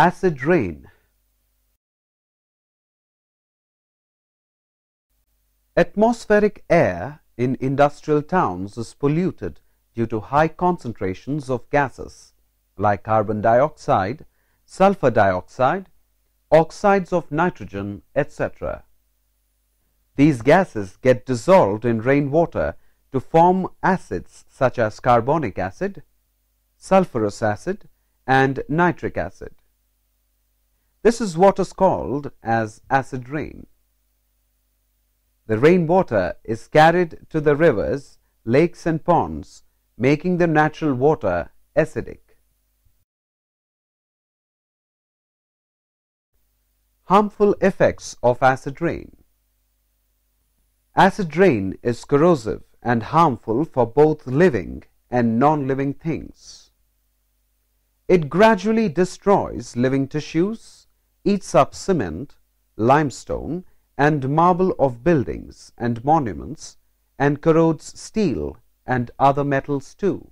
Acid rain Atmospheric air in industrial towns is polluted due to high concentrations of gases like carbon dioxide, sulfur dioxide, oxides of nitrogen, etc. These gases get dissolved in rainwater to form acids such as carbonic acid, sulfurous acid, and nitric acid. This is what is called as acid rain. The rainwater is carried to the rivers, lakes and ponds, making the natural water acidic. Harmful effects of acid rain Acid rain is corrosive and harmful for both living and non-living things. It gradually destroys living tissues, eats up cement, limestone, and marble of buildings and monuments, and corrodes steel and other metals too.